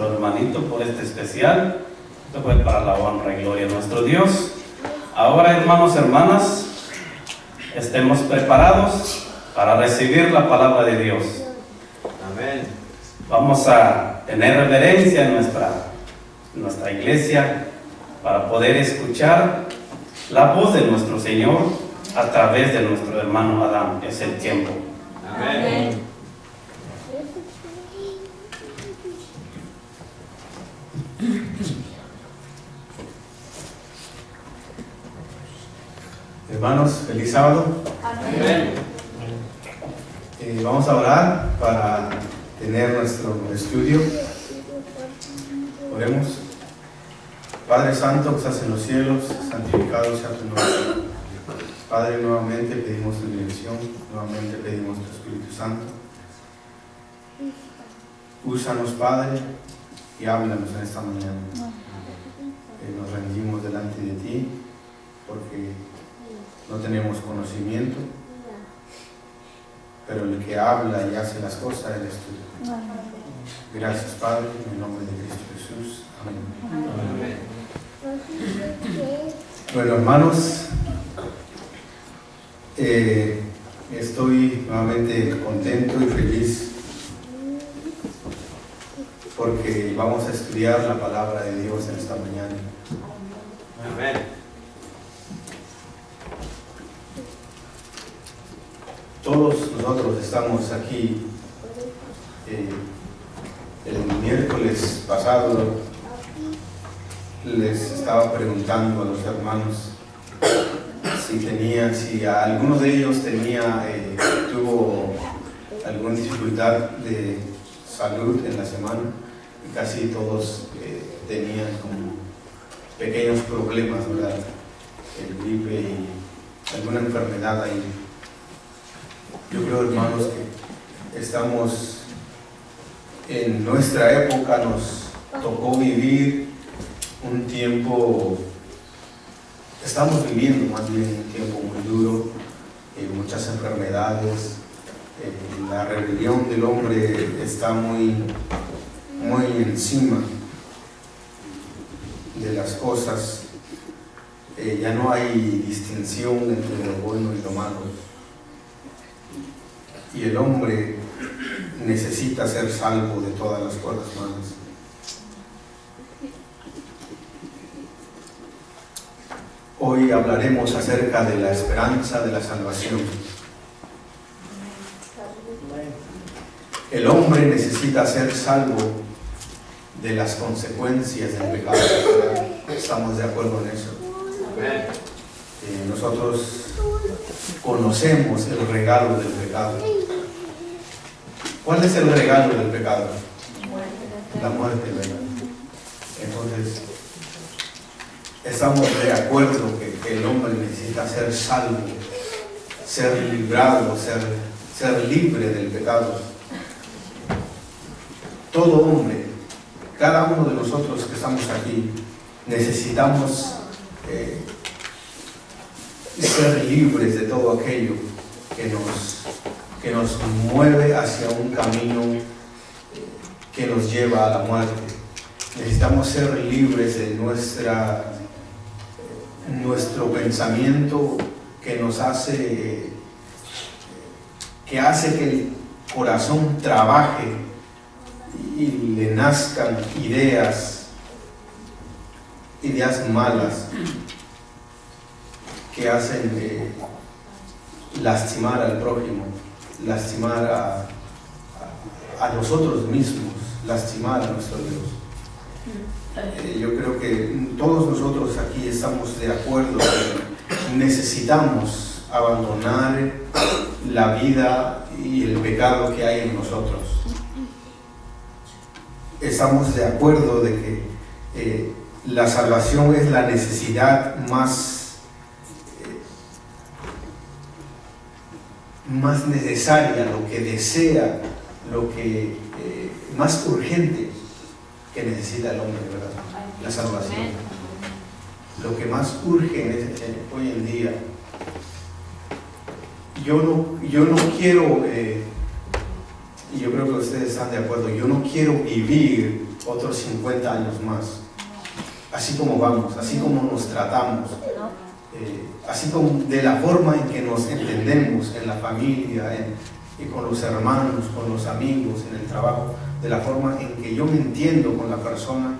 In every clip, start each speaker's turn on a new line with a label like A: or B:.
A: nuestro hermanito por este especial. Esto fue para la honra y gloria de nuestro Dios. Ahora, hermanos, hermanas, estemos preparados para recibir la palabra de Dios.
B: Amén.
A: Vamos a tener reverencia en nuestra, en nuestra iglesia para poder escuchar la voz de nuestro Señor a través de nuestro hermano Adán. Es el tiempo.
B: Amén.
C: Hermanos, feliz sábado.
B: Amén.
C: Eh, vamos a orar para tener nuestro estudio. Oremos. Padre Santo que estás en los cielos, santificado sea tu nombre. Padre, nuevamente pedimos tu dirección, nuevamente pedimos tu Espíritu Santo. Úsanos, Padre, y háblanos en esta mañana. Eh, nos rendimos delante de ti porque no tenemos conocimiento, pero el que habla y hace las cosas eres tú. Gracias, Padre, en el nombre de Cristo Jesús. Amén.
B: Amén.
C: Bueno, hermanos, eh, estoy nuevamente contento y feliz porque vamos a estudiar la palabra de Dios en esta mañana.
B: Amén.
C: Todos nosotros estamos aquí. eh, el miércoles pasado les estaba preguntando a los hermanos si tenían, si a alguno de ellos tenía, eh, tuvo alguna dificultad de salud en la semana y casi todos eh, tenían como pequeños problemas, ¿verdad? El gripe y alguna enfermedad ahí. Yo creo, hermanos, que estamos en nuestra época, nos tocó vivir un tiempo, estamos viviendo más bien un tiempo muy duro, eh, muchas enfermedades, eh, la rebelión del hombre está muy, muy encima de las cosas, Eh, ya no hay distinción entre lo bueno y lo malo. Y el hombre necesita ser salvo de todas las cosas malas. Hoy hablaremos acerca de la esperanza de la salvación. El hombre necesita ser salvo de las consecuencias del pecado. Estamos de acuerdo en eso.
B: Amén.
C: Eh, nosotros conocemos el regalo del pecado. ¿Cuál es el regalo del pecado? La muerte. Entonces, estamos de acuerdo que, que el hombre necesita ser salvo, ser librado, ser, ser libre del pecado. Todo hombre, cada uno de nosotros que estamos aquí, necesitamos eh, ser libres de todo aquello que nos, que nos mueve hacia un camino eh, que nos lleva a la muerte. Necesitamos ser libres de nuestra, nuestro pensamiento que nos hace, que hace que el corazón trabaje y le nazcan ideas, ideas malas que hacen eh, lastimar al prójimo, lastimar a, a- a nosotros mismos, lastimar a nuestro Dios. Eh, yo creo que todos nosotros aquí estamos de acuerdo que necesitamos abandonar la vida y el pecado que hay en nosotros. Estamos de acuerdo de que eh, la salvación es la necesidad más más necesaria, lo que desea, lo que eh, más urgente que necesita el hombre, ¿verdad? La salvación. Lo que más urge hoy en día. Yo no, yo no quiero, eh, yo creo que ustedes están de acuerdo, yo no quiero vivir otros 50 años más. Así como vamos, así como nos tratamos, eh, así como de la forma en que nos entendemos en la familia, en, con los hermanos, con los amigos, en el trabajo, de la forma en que yo me entiendo con la persona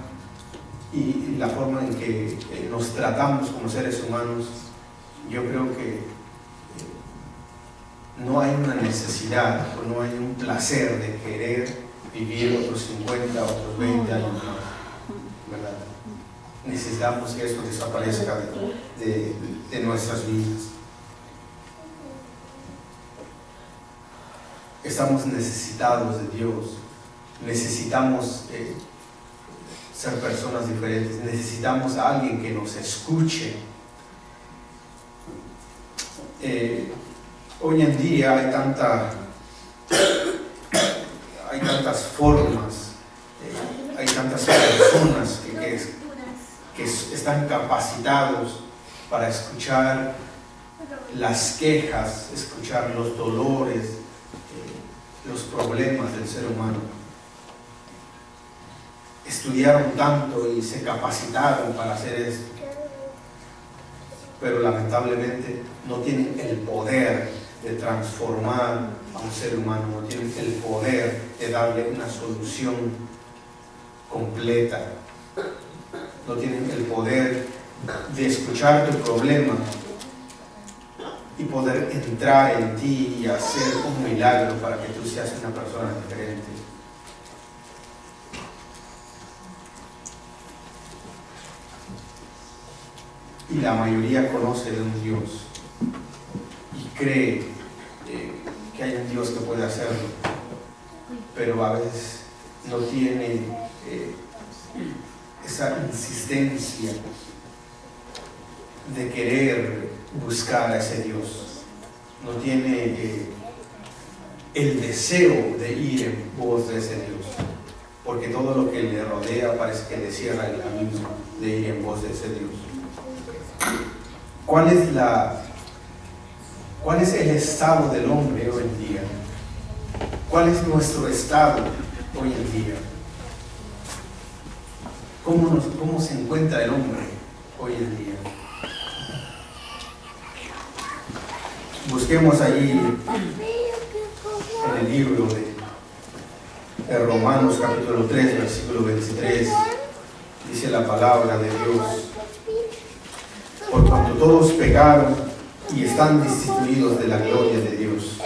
C: y la forma en que eh, nos tratamos como seres humanos, yo creo que eh, no hay una necesidad o no hay un placer de querer vivir otros 50, otros 20 años más, ¿verdad? Necesitamos que eso desaparezca de, de- nuestras vidas. Estamos necesitados de Dios, necesitamos eh, ser personas diferentes, necesitamos a alguien que nos escuche. Eh, hoy en día hay tanta hay tantas formas, eh, hay tantas personas que es- están capacitados para escuchar las quejas, escuchar los dolores, eh, los problemas del ser humano. Estudiaron tanto y se capacitaron para hacer esto, pero lamentablemente no tienen el poder de transformar a un ser humano, no tienen el poder de darle una solución completa, no tienen el poder de escuchar tu problema y poder entrar en ti y hacer un milagro para que tú seas una persona diferente. Y la mayoría conoce de un Dios y cree eh, que hay un Dios que puede hacerlo, pero a veces no tiene eh, esa insistencia de querer buscar a ese Dios. No tiene eh, el deseo de ir en pos de ese Dios. Porque todo lo que le rodea parece que le cierra el camino de ir en pos de ese Dios. ¿Cuál es la cuál es el estado del hombre hoy en día? ¿Cuál es nuestro estado hoy en día? ¿Cómo, nos- cómo se encuentra el hombre hoy en día? Busquemos allí en el libro de, Romanos capítulo 3, versículo 23, dice la palabra de Dios, por cuanto todos pecaron y están destituidos de la gloria de Dios.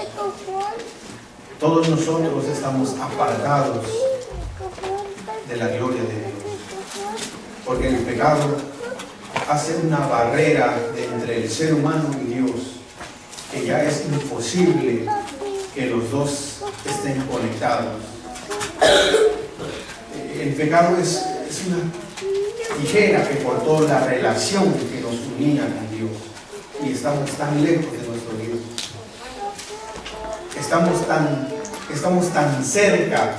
C: Todos nosotros estamos apartados de la gloria de Dios, porque el pecado hace una barrera entre el ser humano y Dios, que ya es imposible que los dos estén conectados. El pecado es, es una tijera que cortó la relación que nos unía con Dios y estamos tan lejos de nuestro Dios. Estamos tan, estamos tan cerca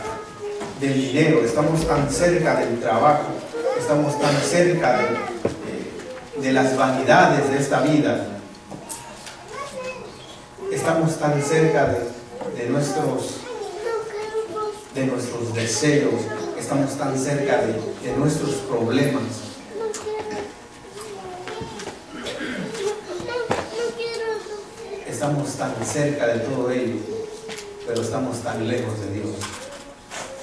C: del dinero, estamos tan cerca del trabajo, estamos tan cerca de, de- las vanidades de esta vida, estamos tan cerca de, de nuestros, de nuestros deseos, estamos tan cerca de, de nuestros problemas. Estamos tan cerca de todo ello, pero estamos tan lejos de Dios,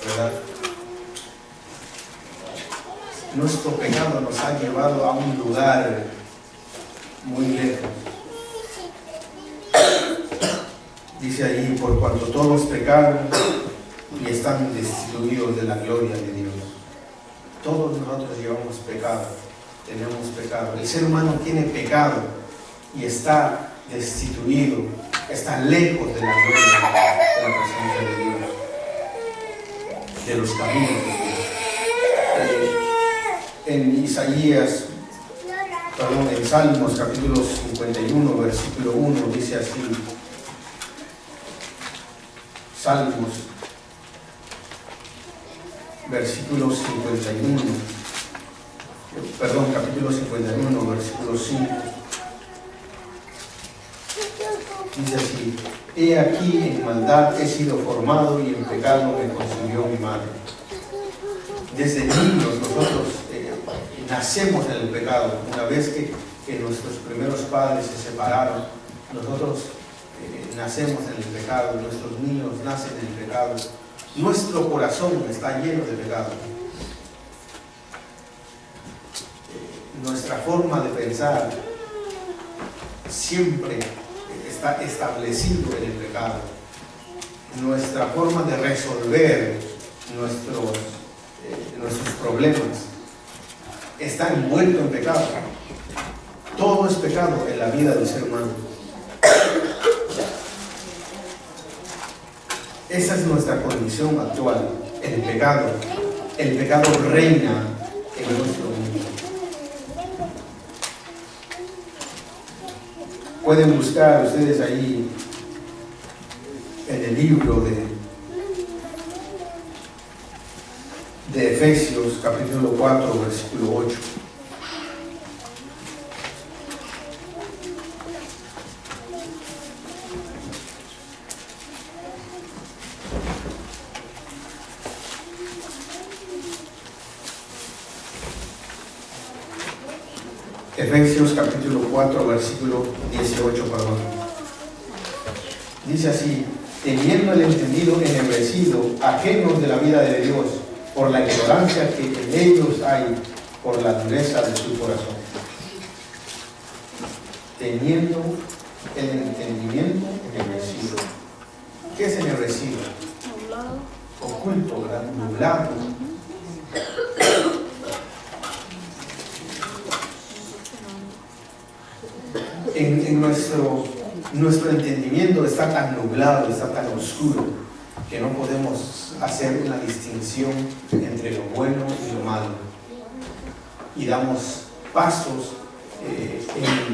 C: ¿verdad? Nuestro pecado nos ha llevado a un lugar muy lejos. Dice ahí, por cuanto todos pecaron y están destituidos de la gloria de Dios. Todos nosotros llevamos pecado, tenemos pecado. El ser humano tiene pecado y está destituido, está lejos de la gloria de la presencia de Dios, de los caminos de Dios. En Isaías, perdón, en Salmos capítulo 51, versículo 1, dice así, Salmos, versículo 51, perdón, capítulo 51, versículo 5. Dice así, he aquí en maldad he sido formado y en pecado me concibió mi madre. desde niños nosotros nacemos en el pecado. Una vez que, nuestros primeros padres se separaron, nosotros eh, nacemos en el pecado, nuestros niños nacen en el pecado. Nuestro corazón está lleno de pecado. Eh, Nuestra forma de pensar siempre está establecido en el pecado. Nuestra forma de resolver nuestros, eh, nuestros problemas está envuelto en pecado. Todo es pecado en la vida del ser humano. Esa es nuestra condición actual, el pecado. El pecado reina en nuestro mundo. Pueden buscar ustedes ahí en el libro de, de Efesios capítulo 4 versículo 8. Efesios capítulo 4, versículo 18, perdón. Dice así, teniendo el entendido ennegrecido, ajenos de la vida de Dios, por la ignorancia que en ellos hay, por la dureza de su corazón. Teniendo el entendimiento ennegrecido. ¿Qué es ennegrecido? Oculto, ¿verdad? Nublado. en, en nuestro entendimiento está tan nublado, está tan oscuro, que no podemos hacer una distinción entre lo bueno y lo malo. Y damos pasos eh,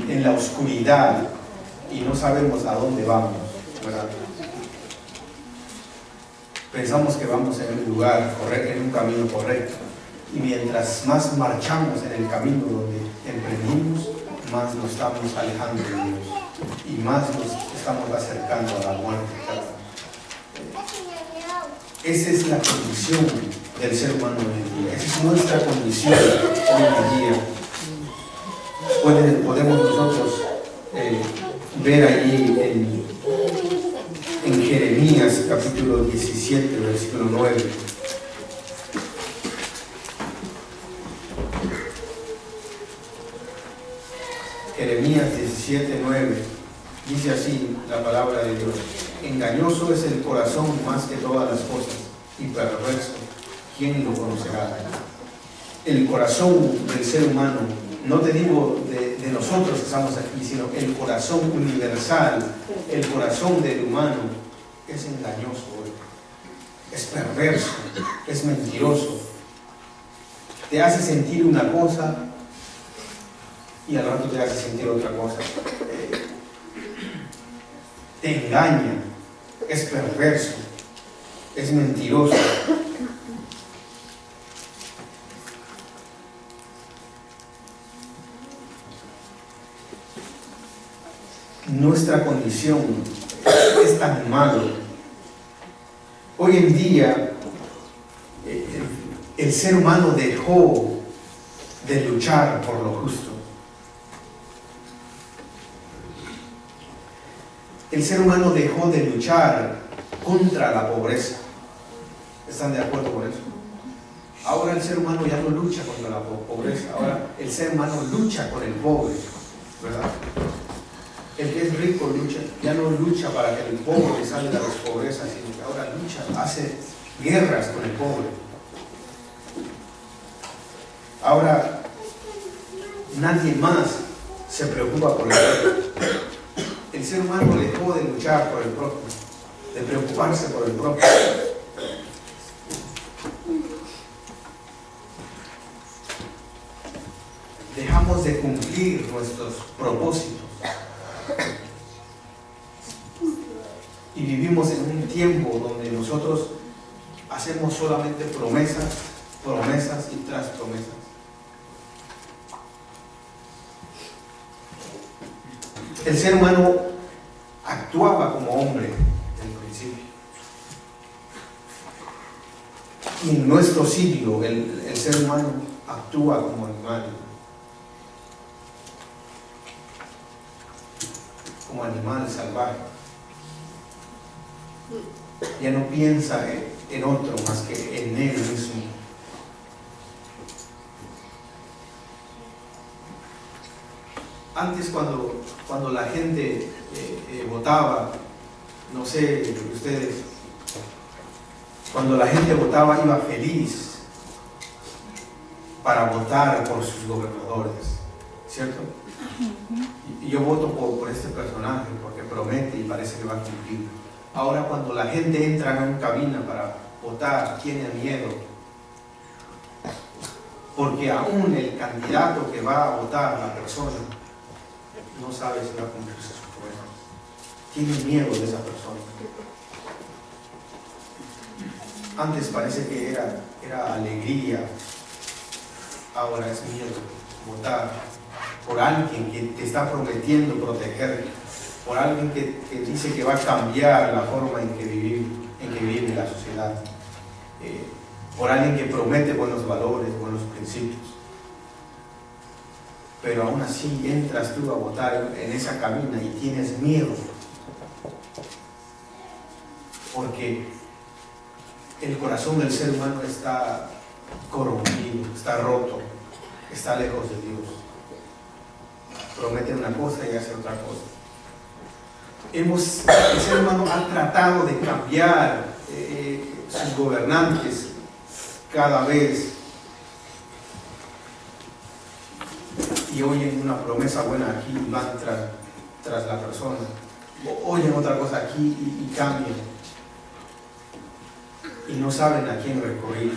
C: en, en la oscuridad y no sabemos a dónde vamos, ¿verdad? Pensamos que vamos en un lugar correcto, en un camino correcto. Y mientras más marchamos en el camino donde emprendimos, más nos estamos alejando de Dios y más nos estamos acercando a la muerte. Esa es la condición del ser humano hoy en día. Esa es nuestra condición hoy en día. Podemos nosotros eh, ver allí en, en Jeremías capítulo 17, versículo 9. Jeremías 17, 9. Dice así la palabra de Dios. Engañoso es el corazón más que todas las cosas y perverso. ¿Quién lo conocerá? El corazón del ser humano, no te digo de, nosotros que estamos aquí, sino el corazón universal, el corazón del humano, es engañoso, es perverso, es mentiroso. Te hace sentir una cosa y al rato te hace sentir otra cosa. Te engaña, es perverso, es mentiroso. Nuestra condición es tan malo. Hoy en día eh, el ser humano dejó de luchar por lo justo. El ser humano dejó de luchar contra la pobreza. ¿Están de acuerdo con eso? Ahora el ser humano ya no lucha contra la po- pobreza, ahora el ser humano lucha con el pobre, ¿verdad? El que es rico lucha, ya no lucha para que el pobre salga de las pobrezas, sino que ahora lucha, hace guerras con el pobre. Ahora nadie más se preocupa por el pobre. El ser humano dejó de luchar por el propio, de preocuparse por el propio. Dejamos de cumplir nuestros propósitos. Y vivimos en un tiempo donde nosotros hacemos solamente promesas, promesas y tras promesas. El ser humano actuaba como hombre en principio. Y en nuestro siglo el, ser humano actúa como animal. Como animal salvaje. Ya no piensa en, en otro más que en él mismo. Antes cuando, cuando la gente eh, eh, votaba, no sé, ustedes, cuando la gente votaba iba feliz para votar por sus gobernadores, ¿cierto? Y, yo voto por, por este personaje porque promete y parece que va a cumplir. Ahora cuando la gente entra en una cabina para votar, tiene miedo. Porque aún el candidato que va a votar, la persona, no sabe si va a cumplir sus promesas. Tiene miedo de esa persona. Antes parece que era, era alegría, ahora es miedo votar por alguien que te está prometiendo protegerte, por alguien que, dice que va a cambiar la forma en que, en que vive la sociedad, eh, por alguien que promete buenos valores, buenos principios. Pero aún así entras tú a votar en esa cabina y tienes miedo, porque el corazón del ser humano está corrompido, está roto, está lejos de Dios. Promete una cosa y hace otra cosa. Hemos, el ser humano ha tratado de cambiar eh, sus gobernantes cada vez y oyen una promesa buena aquí y van tras, la persona. O- Oyen otra cosa aquí y, y cambian. Y no saben a quién recurrir.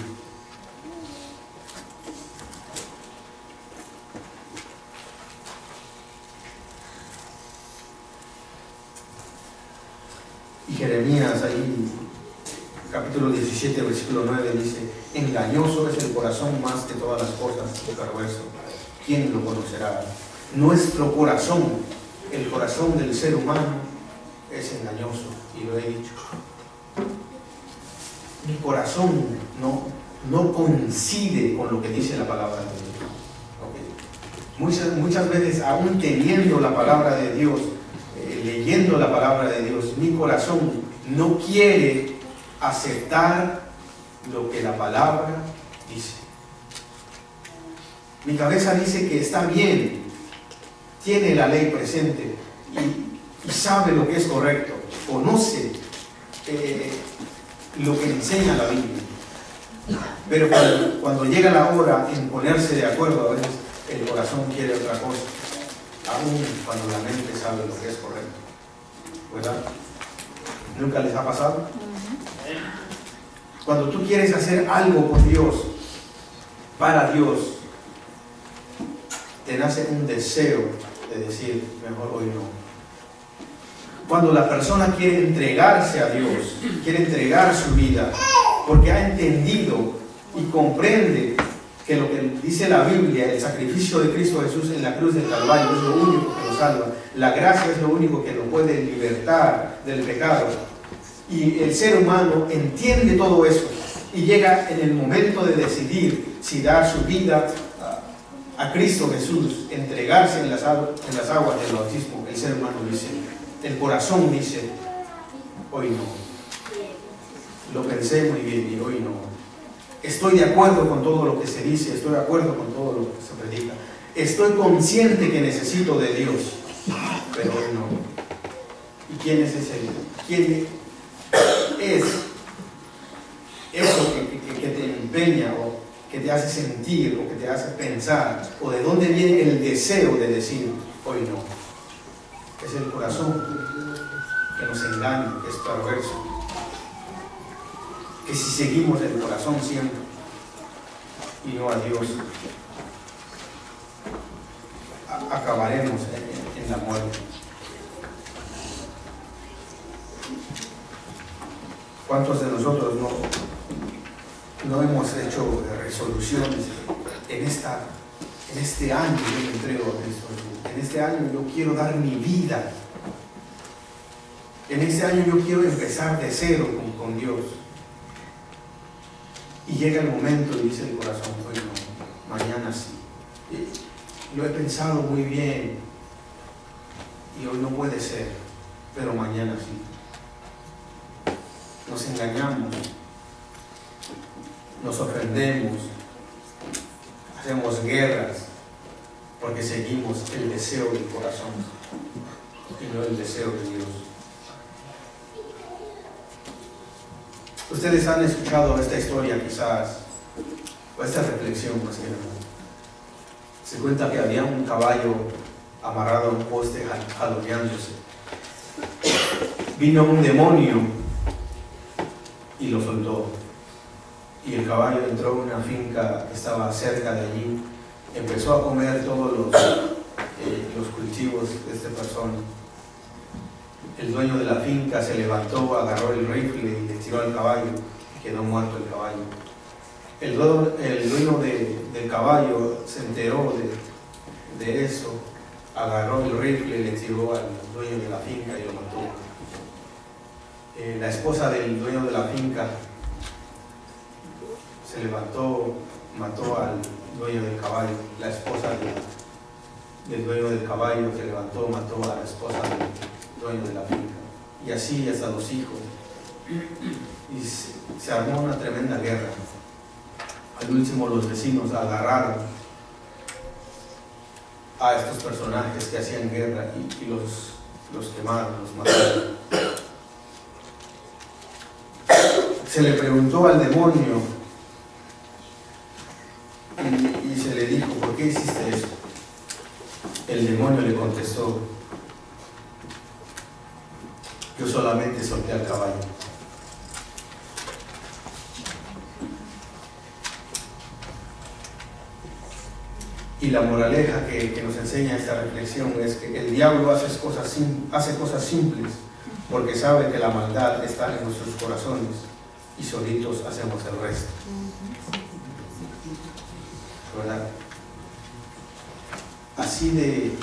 C: Y Jeremías ahí, capítulo 17, versículo 9, dice, engañoso es el corazón más que todas las cosas, perverso. ¿Quién lo conocerá? Nuestro corazón, el corazón del ser humano, es engañoso, y lo he dicho. Mi corazón no, no coincide con lo que dice la palabra de Dios. Muchas, muchas veces, aún teniendo la palabra de Dios, eh, leyendo la palabra de Dios, mi corazón no quiere aceptar lo que la palabra dice. Mi cabeza dice que está bien, tiene la ley presente y, y sabe lo que es correcto, conoce eh, lo que enseña la Biblia. Pero cuando, cuando llega la hora en ponerse de acuerdo, a veces el corazón quiere otra cosa, aún cuando la mente sabe lo que es correcto. ¿Verdad? ¿Nunca les ha pasado? Cuando tú quieres hacer algo por Dios, para Dios, nace un deseo de decir, mejor hoy no. Cuando la persona quiere entregarse a Dios, quiere entregar su vida, porque ha entendido y comprende que lo que dice la Biblia, el sacrificio de Cristo Jesús en la cruz del Calvario es lo único que nos salva, la gracia es lo único que nos puede libertar del pecado. Y el ser humano entiende todo eso y llega en el momento de decidir si dar su vida a, Cristo Jesús, entregarse en las, en las aguas del bautismo. El ser humano dice, el corazón dice, hoy no. Lo pensé muy bien y hoy no. Estoy de acuerdo con todo lo que se dice, estoy de acuerdo con todo lo que se predica. Estoy consciente que necesito de Dios, pero hoy no. ¿Y quién es ese? ¿Quién es eso que, que- te empeña que te hace sentir o que te hace pensar? ¿O de dónde viene el deseo de decir hoy no? Es el corazón que nos engaña, que es perverso que si seguimos el corazón siempre y no a Dios, acabaremos en la muerte. ¿Cuántos de nosotros no, no hemos hecho resoluciones en, esta, en este año yo me entrego a? En este año yo quiero dar mi vida. En este año yo quiero empezar de cero con, con Dios. Y llega el momento dice el corazón, hoy no, mañana sí. Lo he pensado muy bien y hoy no puede ser, pero mañana sí. Nos engañamos, nos ofendemos, hacemos guerras porque seguimos el deseo del corazón y no el deseo de Dios. Ustedes han escuchado esta historia quizás, o esta reflexión más bien. Se cuenta que había un caballo amarrado a un poste jaloneándose. Vino un demonio y lo soltó. Y el caballo entró a una finca que estaba cerca de allí, empezó a comer todos los, eh, los cultivos de esta persona. El dueño de la finca se levantó, agarró el rifle y le tiró al caballo quedó muerto el caballo. El dueño, el dueño de- del caballo se enteró de, de eso, agarró el rifle y le tiró al dueño de la finca y lo mató. Eh, la esposa del dueño de la finca se levantó, mató al dueño del caballo. La esposa de- del dueño del caballo se levantó, mató a la esposa del dueño de la finca. Y así hasta los hijos. Y se, armó una tremenda guerra. Al último los vecinos agarraron a estos personajes que hacían guerra y, y los, los quemaron, los mataron. Se le preguntó al demonio y, se le dijo, ¿por qué hiciste eso? El demonio le contestó, yo solamente solté al caballo. Y la moraleja que, nos enseña esta reflexión es que el diablo hace cosas simples porque sabe que la maldad está en nuestros corazones y solitos hacemos el resto. Así de,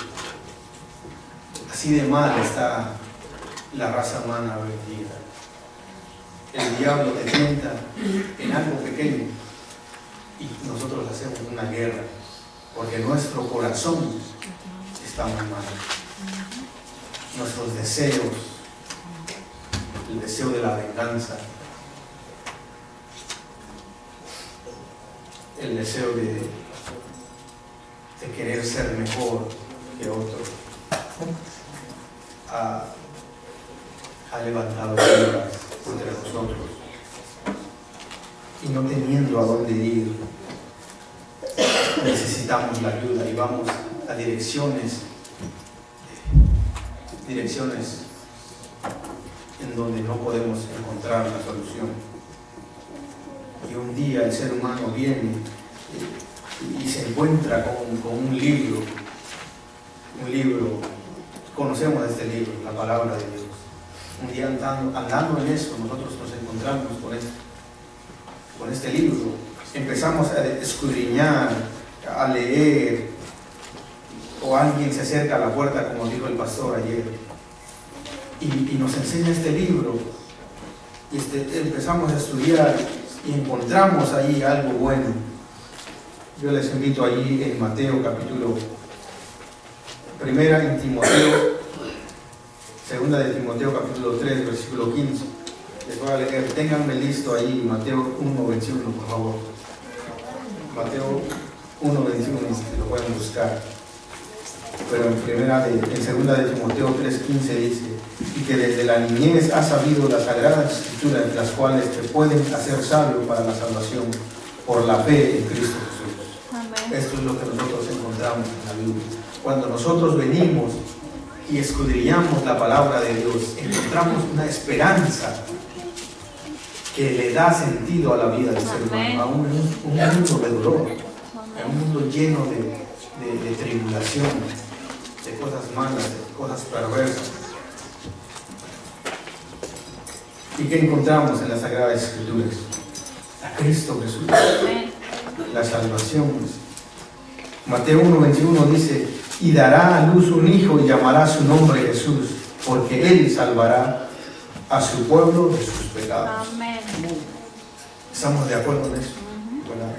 C: así de mal está la raza humana hoy. El diablo te tienta en algo pequeño y nosotros hacemos una guerra porque nuestro corazón está muy mal. Nuestros deseos, el deseo de la venganza, el deseo de, querer ser mejor que otro, ha, ha levantado guerras entre nosotros y no teniendo a dónde ir necesitamos la ayuda y vamos a direcciones, direcciones en donde no podemos encontrar la solución. Y un día el ser humano viene y, y se encuentra con, con un libro, un libro, conocemos este libro, la palabra de Dios. Un día andando, andando en eso, nosotros nos encontramos con este, con este libro. Empezamos a escudriñar, a leer, o alguien se acerca a la puerta, como dijo el pastor ayer, y, y nos enseña este libro, y este, empezamos a estudiar y encontramos ahí algo bueno. Yo les invito allí en Mateo capítulo, primera en Timoteo, segunda de Timoteo capítulo 3, versículo 15. Les voy a leer, ténganme listo ahí, Mateo 1, 21, por favor. Mateo 1.21 lo pueden buscar. Pero en primera de, en segunda de Timoteo 3.15 dice, y que desde la niñez has sabido las sagradas escrituras, las cuales te pueden hacer sabio para la salvación por la fe en Cristo Jesús.
D: Amén.
C: Esto es lo que nosotros encontramos en la Biblia. Cuando nosotros venimos y escudriñamos la palabra de Dios, encontramos una esperanza que le da sentido a la vida del ser humano, a un, un mundo de dolor en un mundo lleno de, de- de tribulación, de cosas malas, de cosas perversas. ¿Y qué encontramos en las Sagradas Escrituras? A Cristo Jesús, la salvación. Mateo 1.21 dice, y dará a luz un hijo y llamará su nombre Jesús, porque él salvará a su pueblo de sus pecados.
D: Amén.
C: Estamos de acuerdo en eso. ¿verdad?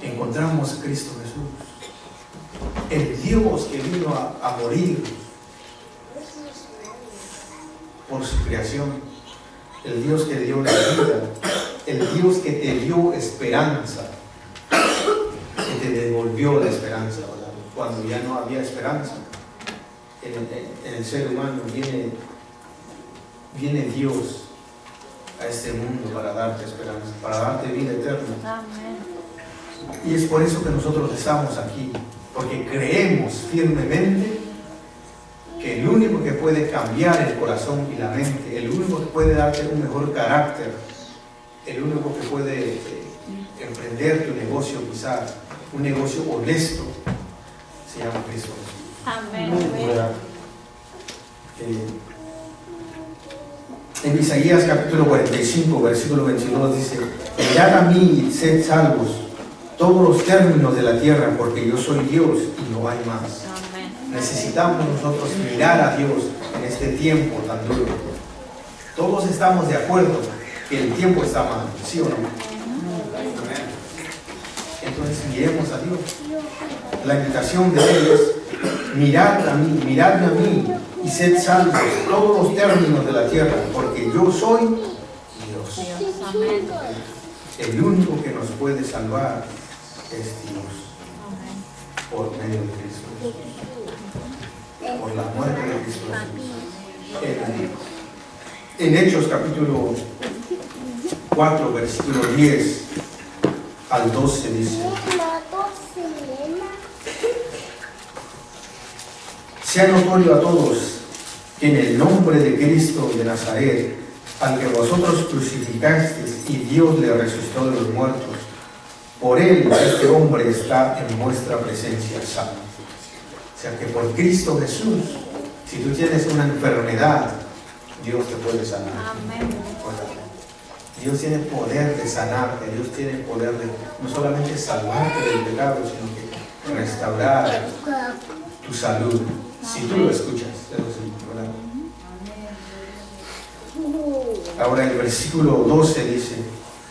C: Encontramos a Cristo Jesús. El Dios que vino a, a morir por su creación. El Dios que dio la vida. El Dios que te dio esperanza. Que te devolvió la esperanza, ¿verdad? Cuando ya no había esperanza. En, el ser humano viene, viene Dios a este mundo para darte esperanza, para darte vida eterna.
D: Amén.
C: Y es por eso que nosotros estamos aquí, porque creemos firmemente que el único que puede cambiar el corazón y la mente, el único que puede darte un mejor carácter, el único que puede eh, emprender tu negocio quizá, un negocio honesto, se llama Cristo.
D: Amén.
C: Eh, en Isaías capítulo 45, versículo 22 dice, Mirad a mí y sed salvos todos los términos de la tierra, porque yo soy Dios y no hay más. Necesitamos nosotros mirar a Dios en este tiempo tan duro. Todos estamos de acuerdo que el tiempo está mal, ¿sí o no? Entonces miremos a Dios. La invitación de Él es mirad a mí, miradme a mí y sed salvos todos los términos de la tierra, porque yo soy Dios. El único que nos puede salvar es Dios por medio de Cristo Jesús. Por la muerte de Jesús. En, en Hechos capítulo 4, versículo 10 al 12 dice. Sea notorio a todos que en el nombre de Cristo de Nazaret, al que vosotros crucificasteis y Dios le resucitó de los muertos, por él este hombre está en vuestra presencia sano. O sea que por Cristo Jesús, si tú tienes una enfermedad, Dios te puede sanar.
D: Amén.
C: Dios tiene poder de sanarte, Dios tiene poder de no solamente salvarte del pecado, sino que restaurar tu salud. Si tú lo escuchas, eso sí, ¿verdad? Ahora el versículo 12 dice,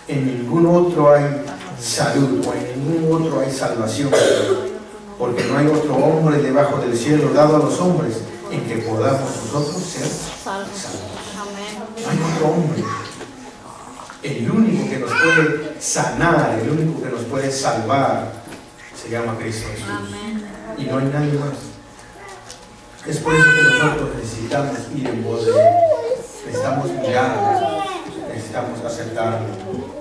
C: en ningún otro hay salud o en ningún otro hay salvación, porque no hay otro hombre debajo del cielo dado a los hombres en que podamos nosotros ser
D: Salvo.
C: salvos.
D: Amén.
C: No hay otro hombre. El único que nos puede sanar, el único que nos puede salvar, se llama Cristo Jesús. Y no hay nadie más. Es por eso que nosotros necesitamos ir en voz de Él. Necesitamos mirarlo. Necesitamos aceptarlo.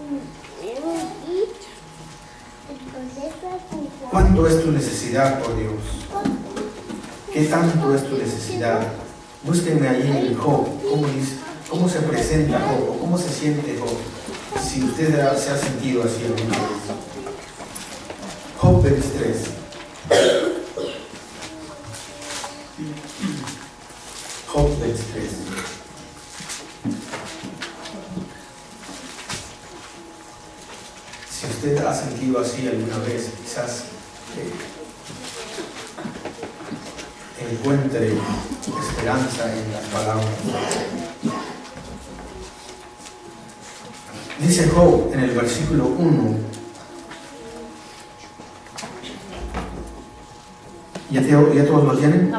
C: ¿Cuánto es tu necesidad por Dios? ¿Qué tanto es tu necesidad? Búsquenme ahí en Job. ¿Cómo, cómo se presenta Job? ¿Cómo se siente Job? Si usted se ha sentido así alguna vez. Job 23. Quizás eh, encuentre esperanza en las palabras. Dice Job en el versículo 1, ¿ya, todos lo tienen?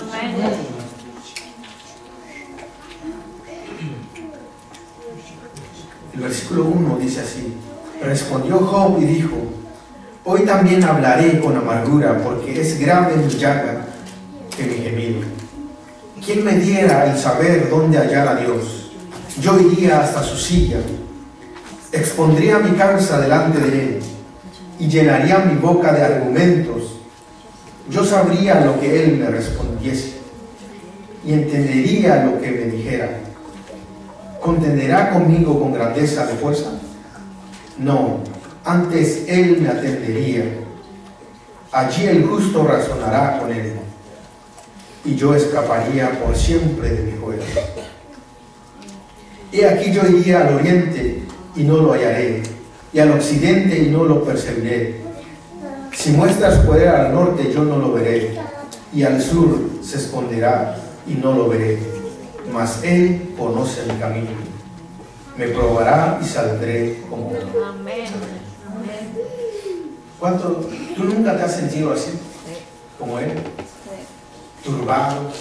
C: El versículo 1 dice así, respondió Job y dijo, hoy también hablaré con amargura porque es grave mi llaga que mi gemido. ¿Quién me diera el saber dónde hallar a Dios? Yo iría hasta su silla, expondría mi causa delante de él y llenaría mi boca de argumentos. Yo sabría lo que él me respondiese y entendería lo que me dijera. ¿Contenderá conmigo con grandeza de fuerza? No, antes él me atendería. Allí el justo razonará con él, y yo escaparía por siempre de mi juez. He aquí yo iría al oriente y no lo hallaré, y al occidente y no lo percibiré. Si muestras poder al norte yo no lo veré, y al sur se esconderá y no lo veré mas Él conoce mi camino. Me probará y saldré como.
D: Amén.
C: ¿Cuánto? ¿Tú nunca te has sentido así? Como él, turbado,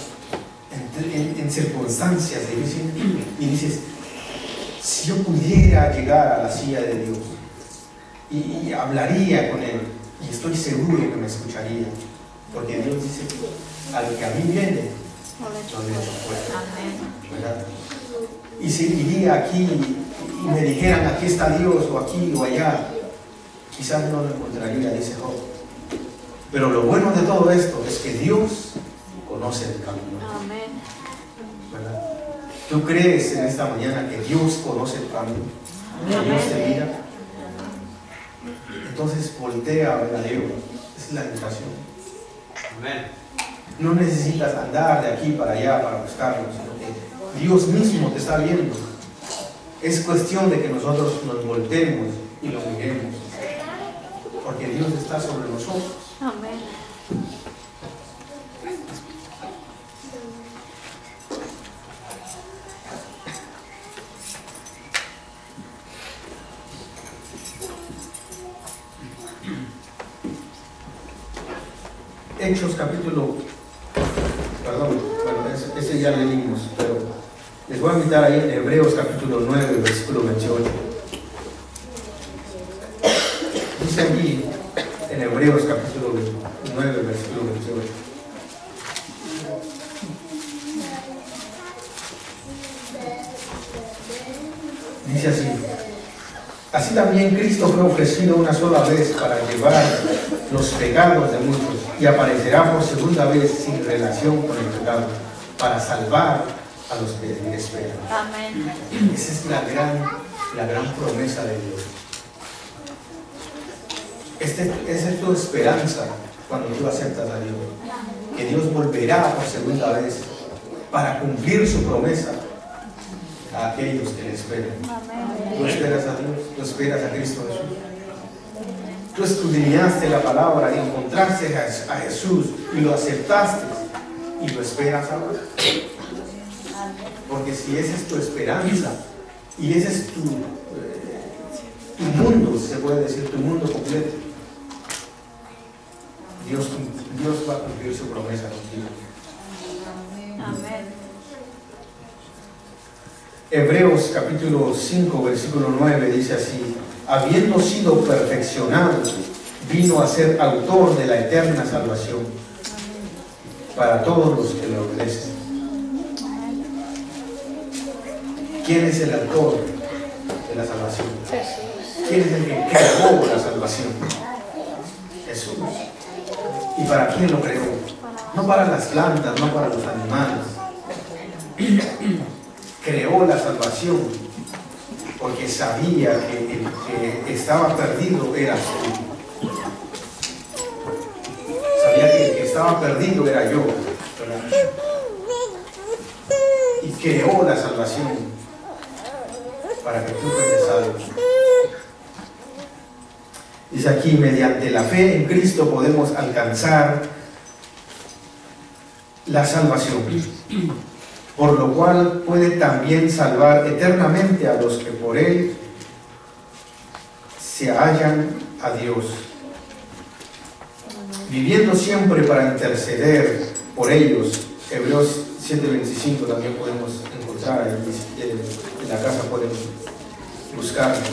C: en, en- en circunstancias difíciles, y dices, si yo pudiera llegar a la silla de Dios y, y hablaría con Él, y estoy seguro que me escucharía, porque Dios dice, al que a mí viene, no le echo fuera. Y si iría aquí y me dijeran aquí está Dios o aquí o allá, quizás no lo encontraría, dice Job. Pero lo bueno de todo esto es que Dios conoce el camino.
D: Amén.
C: ¿verdad? ¿Tú crees en esta mañana que Dios conoce el camino? Que Dios te mira. Entonces voltea a ver a Dios. Esa es la invitación.
B: Amén.
C: No necesitas andar de aquí para allá para buscarlo, sino que Dios mismo te está viendo. Es cuestión de que nosotros nos voltemos y lo miremos. Porque Dios está sobre nosotros.
D: Amén.
C: Hechos capítulo, perdón, bueno, ese, ese ya leímos, pero les voy a invitar ahí en Hebreos capítulo 9, versículo 28. Dice aquí en Hebreos capítulo 9, versículo 28. Dice así. Así también Cristo fue ofrecido una sola vez para llevar los pecados de muchos y aparecerá por segunda vez sin relación con el pecado para salvar a los que le esperan.
D: Amén.
C: Esa es la gran, la gran promesa de Dios. Este, esa es tu esperanza cuando tú aceptas a Dios. Que Dios volverá por segunda vez para cumplir su promesa a aquellos que le esperan. Tú esperas a Dios, tú esperas a Cristo Jesús. Tú escudriñaste la palabra y encontraste a Jesús y lo aceptaste y lo esperas ahora. Porque si esa es tu esperanza y ese es tu, tu mundo, se puede decir, tu mundo completo, Dios, Dios va a cumplir su promesa contigo.
D: Amén.
C: Hebreos capítulo 5, versículo 9 dice así, habiendo sido perfeccionado, vino a ser autor de la eterna salvación para todos los que lo obedecen. ¿Quién es el autor de la salvación? ¿Quién es el que creó la salvación? Jesús. ¿Y para quién lo creó? No para las plantas, no para los animales. Creó la salvación porque sabía que el que estaba perdido era tú. Sabía que el que estaba perdido era yo. Y creó la salvación para que tú fueses salvo. Dice aquí, mediante la fe en Cristo podemos alcanzar la salvación, por lo cual puede también salvar eternamente a los que por Él se hallan a Dios, viviendo siempre para interceder por ellos. Hebreos 7:25 también podemos encontrar en la casa pueden buscarlo.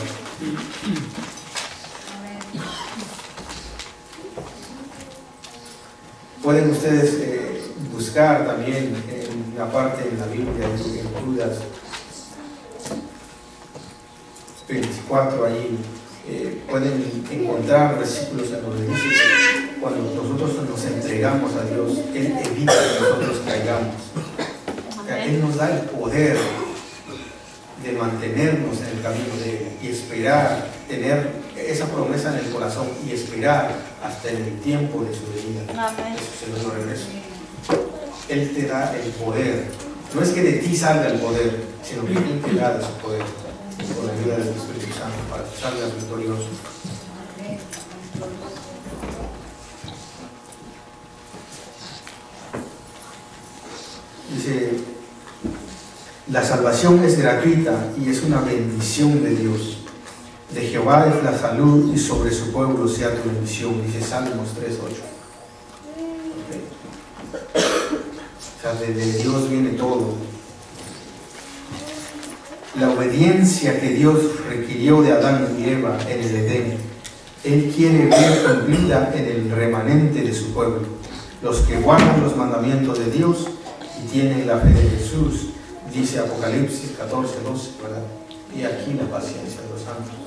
C: Pueden ustedes eh, buscar también en la parte de la Biblia, en Judas 24, ahí eh, pueden encontrar versículos en que dice cuando nosotros nos entregamos a Dios, Él evita que nosotros caigamos. Él nos da el poder de mantenernos en el camino de Él y esperar, tener esa promesa en el corazón y esperar hasta en el tiempo de su venida.
D: Amén.
C: de su segundo regreso. Él te da el poder. No es que de ti salga el poder, sino que Él te da de su poder con la ayuda del Espíritu Santo para que salgas victorioso. Dice, La salvación es gratuita y es una bendición de Dios. De Jehová es la salud y sobre su pueblo sea tu bendición, dice Salmos 3.8. O sea, de Dios viene todo. La obediencia que Dios requirió de Adán y Eva en el Edén, Él quiere ver cumplida en el remanente de su pueblo, los que guardan los mandamientos de Dios y tienen la fe de Jesús, dice Apocalipsis 14, 12, ¿verdad? Y aquí la paciencia de los santos.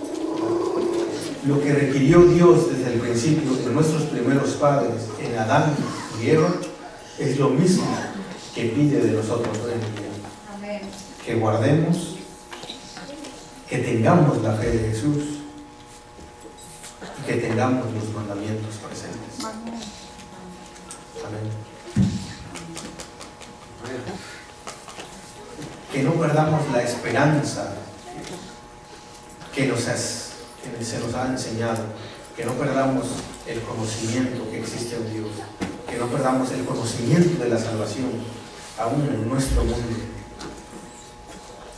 C: Lo que requirió Dios desde el principio de nuestros primeros padres en Adán y Eva es lo mismo que pide de nosotros hoy en día. Que guardemos, que tengamos la fe de Jesús y que tengamos los mandamientos presentes. Amén. Que no perdamos la esperanza que, nos has- se nos ha enseñado, que no perdamos el conocimiento que existe en Dios, que no perdamos el conocimiento de la salvación aún en nuestro mundo.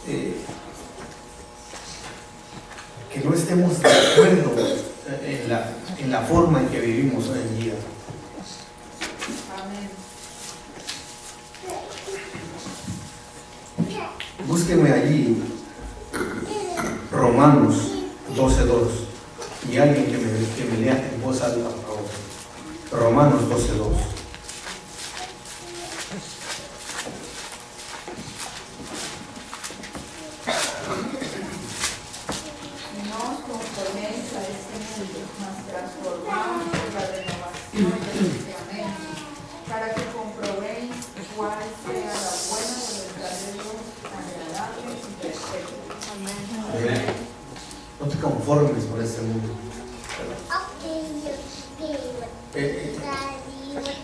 C: Eh, que no estemos de acuerdo eh, en la, en la forma en que vivimos hoy en día. Búsqueme allí Romanos 12.2 y alguien que me, que me lea en voz alta, por favor. Romanos 12.2.
D: No os conforméis a este mundo, mas transformaos por la renovación de vuestra mente, para que comprobéis cuál sea la buena voluntad de Dios, agradable y perfecta. Amén.
C: No te conformes con este mundo. Eh, eh,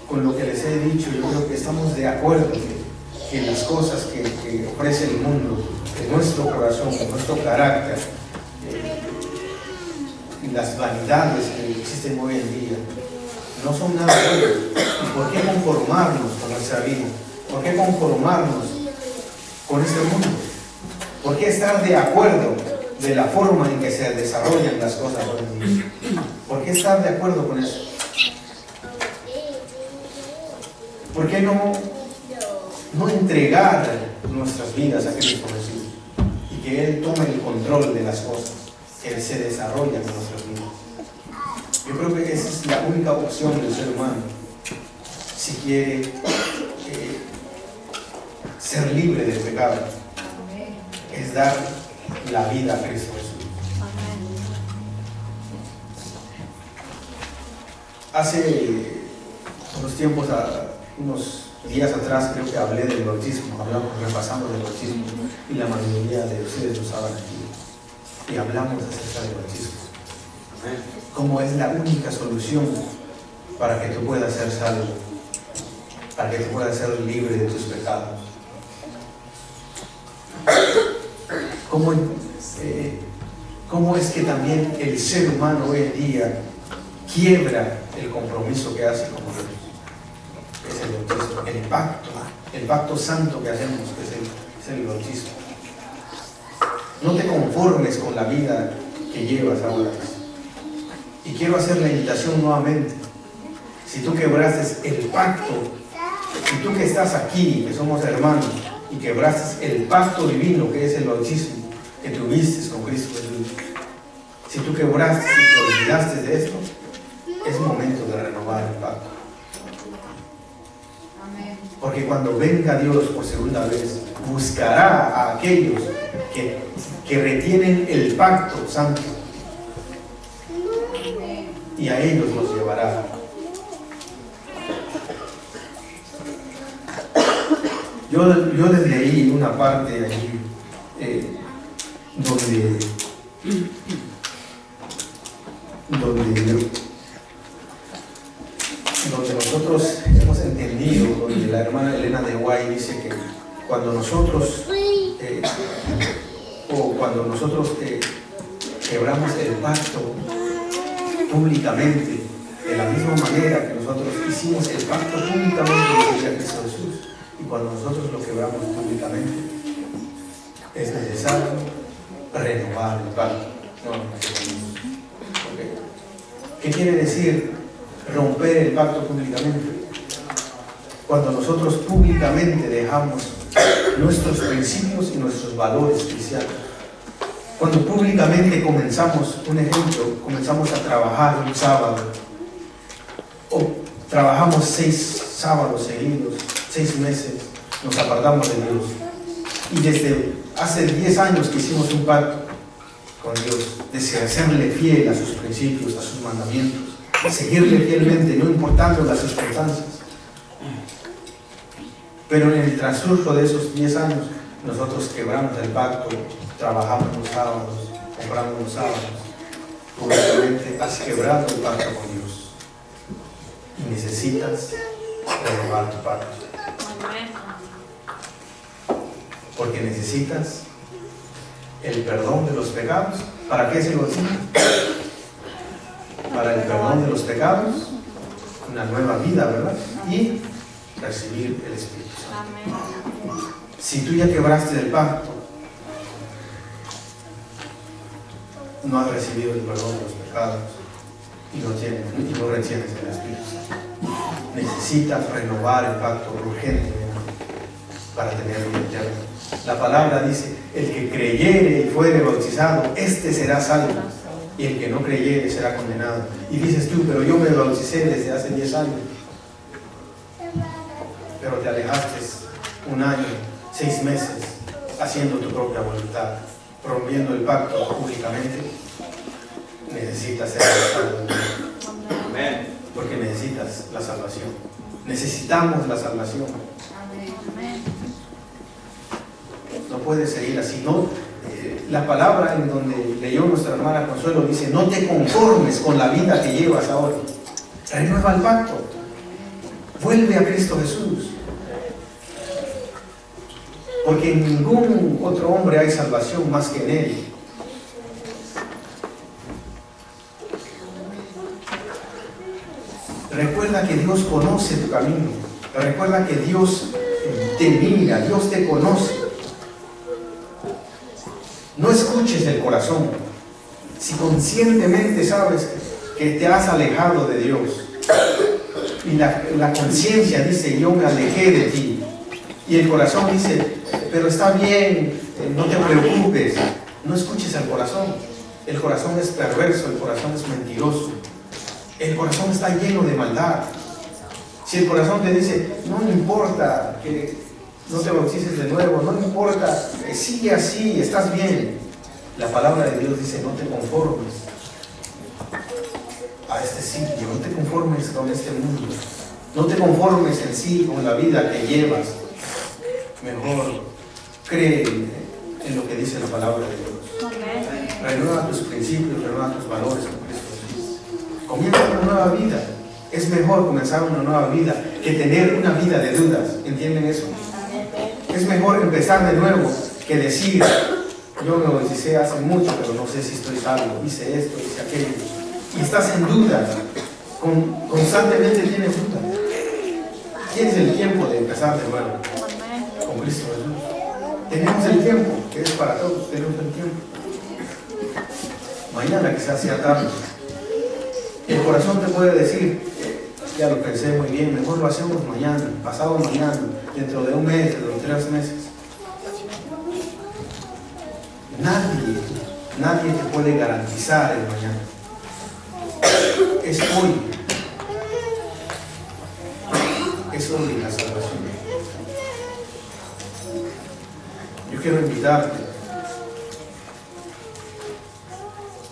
C: con lo que les he dicho, yo creo que estamos de acuerdo que, que las cosas que, que ofrece el mundo, en nuestro corazón, en nuestro carácter, eh, y las vanidades que existen hoy en día, no son nada buenas. ¿Y por qué conformarnos con nuestra vida? ¿Por qué conformarnos con este mundo? ¿Por qué estar de acuerdo de la forma en que se desarrollan las cosas hoy en día? ¿Por qué estar de acuerdo con eso? ¿Por qué no, no entregar nuestras vidas a Cristo Jesús y que Él tome el control de las cosas que se desarrollan en nuestras vidas? Yo creo que esa es la única opción del ser humano si quiere ser libre del pecado, es dar la vida a Cristo Jesús. Hace unos tiempos, unos días atrás, creo que hablé del bautismo, hablamos, repasamos del bautismo y la mayoría de ustedes lo saben aquí. Y hablamos acerca del bautismo. Como es la única solución para que tú puedas ser salvo, para que tú puedas ser libre de tus pecados. ¿Cómo, eh, cómo es que también el ser humano hoy en día quiebra el compromiso que hace con Dios? Es el bautismo, el pacto, el pacto santo que hacemos, que es el, es el bautismo. No te conformes con la vida que llevas ahora. Y quiero hacer la invitación nuevamente. Si tú quebraste el pacto, si tú que estás aquí, que somos hermanos, y quebraste el pacto divino que es el bautismo que tuviste con Cristo Jesús, si tú quebraste y te olvidaste de esto, es momento de renovar el pacto. Porque cuando venga Dios por segunda vez, buscará a aquellos que, que retienen el pacto santo y a ellos los llevará. Yo, yo les leí una parte allí eh, donde, donde, donde nosotros hemos entendido, donde la hermana Elena de Guay dice que cuando nosotros eh, o cuando nosotros eh, quebramos el pacto públicamente, de la misma manera que nosotros hicimos el pacto públicamente con Cristo Jesús, y cuando nosotros lo quebramos públicamente, es necesario renovar el pacto. ¿Qué quiere decir romper el pacto públicamente? Cuando nosotros públicamente dejamos nuestros principios y nuestros valores cristianos. Cuando públicamente comenzamos, un ejemplo, comenzamos a trabajar un sábado, o trabajamos seis sábados seguidos, seis meses, nos apartamos de Dios. Y desde hace diez años que hicimos un pacto con Dios, de serle fiel a sus principios, a sus mandamientos, seguirle fielmente, no importando las circunstancias. Pero en el transcurso de esos 10 años, nosotros quebramos el pacto, trabajamos los sábados, compramos los sábados. Públicamente has quebrado el pacto con Dios. Y necesitas renovar tu pacto. Porque necesitas el perdón de los pecados. ¿Para qué se lo hacen? Para el perdón de los pecados, una nueva vida, ¿verdad? Y recibir el Espíritu Santo. Si tú ya quebraste el pacto, no has recibido el perdón de los pecados y no, tienes, y no retienes el Espíritu Santo. Necesitas renovar el pacto urgente para tener vida eterna. La palabra dice, el que creyere y fuere bautizado, este será salvo. Y el que no creyere será condenado. Y dices tú, pero yo me bauticé desde hace 10 años. Pero te alejaste un año, seis meses, haciendo tu propia voluntad, rompiendo el pacto públicamente. Necesitas ser salvo. Porque necesitas la salvación. Necesitamos la salvación. No puede seguir así. No, eh, la palabra en donde leyó nuestra hermana Consuelo dice, no te conformes con la vida que llevas ahora. Renueva el pacto. Vuelve a Cristo Jesús. Porque en ningún otro hombre hay salvación más que en Él. Recuerda que Dios conoce tu camino. Recuerda que Dios te mira, Dios te conoce. No escuches el corazón. Si conscientemente sabes que te has alejado de Dios y la, conciencia dice, yo me alejé de ti, y el corazón dice, pero está bien, eh, no te preocupes, no escuches al corazón. El corazón es perverso, el corazón es mentiroso. El corazón está lleno de maldad. Si el corazón te dice, no me importa que no te bautices de nuevo, no me importa, eh, sigue así, estás bien. La palabra de Dios dice, no te conformes a este sitio, no te conformes con este mundo, no te conformes en sí con la vida que llevas. Mejor cree en lo que dice la palabra de Dios. Renueva tus principios, renueva tus valores Comienza una nueva vida. Es mejor comenzar una nueva vida que tener una vida de dudas. ¿Entienden eso? Es mejor empezar de nuevo que decir, yo me bauticé hace mucho, pero no sé si estoy salvo, hice esto, hice aquello. Y estás en duda, constantemente tienes dudas. Tienes el tiempo de empezar de nuevo con Cristo Jesús. Tenemos el tiempo, que es para todos, tenemos el tiempo. Mañana quizás sea tarde. El corazón te puede decir, ya lo pensé muy bien, mejor lo hacemos mañana, pasado mañana, dentro de un mes, dentro de tres meses. Nadie, nadie te puede garantizar el mañana. Es hoy. Es hoy la salvación. Yo quiero invitarte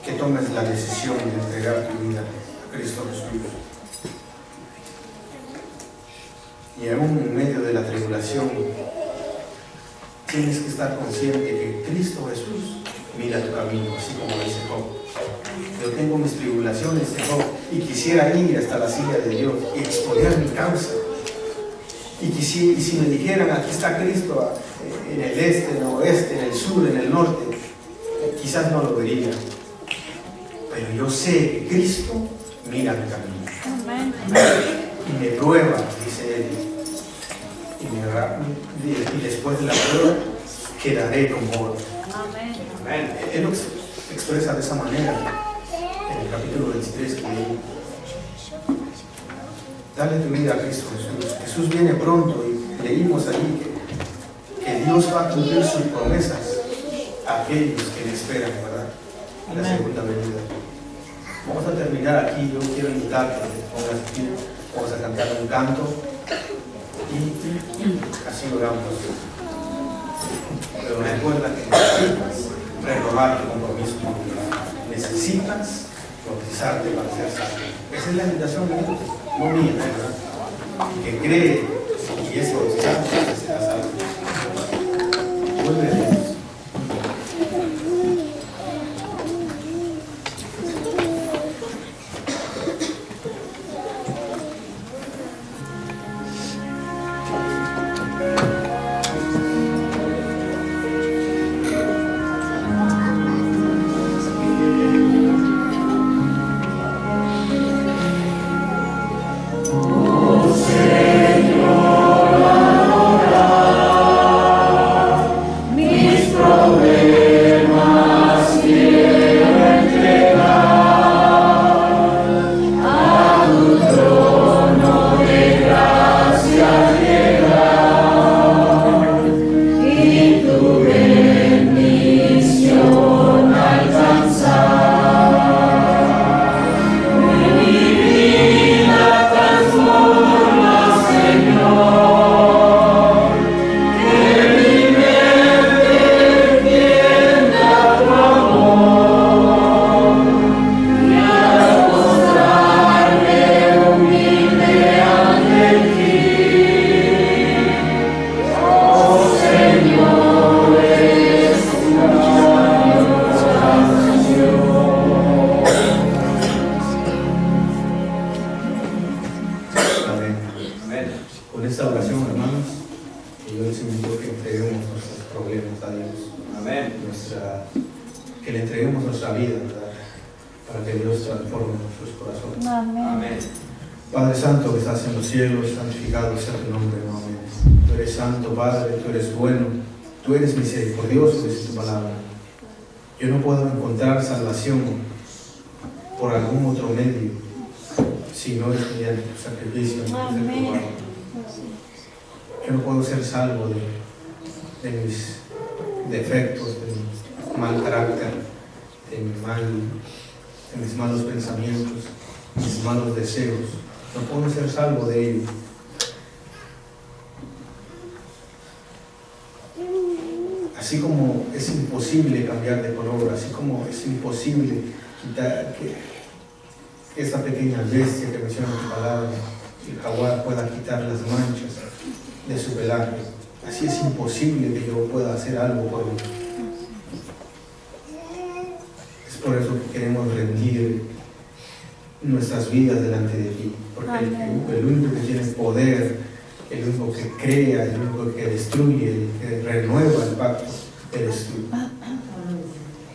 C: que tomes la decisión de entregar tu vida a Cristo Jesús. Y aún en medio de la tribulación, tienes que estar consciente que Cristo Jesús mira tu camino, así como dice Job. Yo tengo mis tribulaciones Job y quisiera ir hasta la silla de Dios y exponer mi causa. Y, y si me dijeran, aquí está Cristo, eh, en el este, en el oeste, en el sur, en el norte, quizás no lo vería. Pero yo sé que Cristo mira mi camino. Y me prueba, dice él y, después de la prueba quedaré como oro.
B: Amén.
C: Él lo expresa de esa manera en el capítulo 23 que dale tu vida a Cristo Jesús. Jesús viene pronto y leímos ahí que, que Dios va a cumplir sus promesas a aquellos que le esperan, ¿verdad? En la segunda venida. Vamos a terminar aquí. Yo quiero invitarte pongas aquí. Vamos a cantar un canto y así oramos. Pero recuerda que necesitas renovar tu compromiso con Dios. Necesitas bautizarte para ser salvo. Esa es la invitación de Dios, no mía, ¿verdad? Que cree y es bautizado para ser salvo. Vuelve nuestras vidas delante de ti, porque el, único que tiene poder, el único que crea, el único que destruye, el que renueva el pacto, eres tú.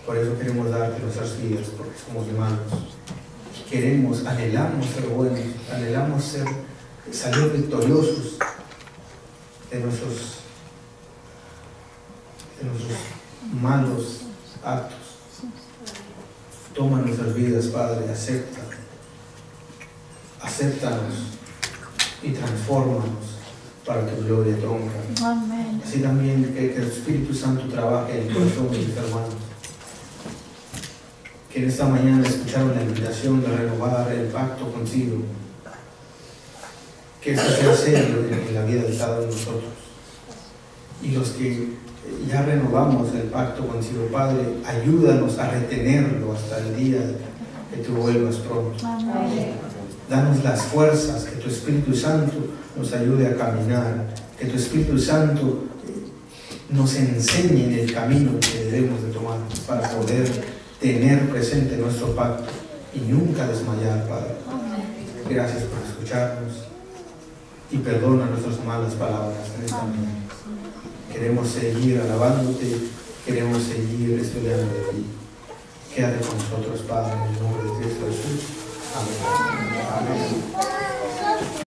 C: Por eso queremos darte nuestras vidas, porque somos humanos. Queremos, anhelamos ser buenos, anhelamos ser, salir victoriosos de nuestros, de nuestros malos actos. Toma nuestras vidas, Padre, acepta. Acéptanos y transfórmanos para tu gloria y honra.
B: Amén.
C: Así también que, que el Espíritu Santo trabaje en el corazón de mis hermanos. Que en esta mañana escucharon la invitación de renovar el pacto contigo. Que esto sea serio en, en la vida de cada uno de nosotros. Y los que ya renovamos el pacto contigo, Padre, ayúdanos a retenerlo hasta el día que tú vuelvas pronto.
B: Amén.
C: Danos las fuerzas, que tu Espíritu Santo nos ayude a caminar, que tu Espíritu Santo eh, nos enseñe en el camino que debemos de tomar para poder tener presente nuestro pacto y nunca desmayar, Padre. Gracias por escucharnos y perdona nuestras malas palabras en esta mañana. Queremos seguir alabándote, queremos seguir estudiando de ti. Quédate con nosotros, Padre, en el nombre de Cristo Jesús. じゃあ、おめでとうございます。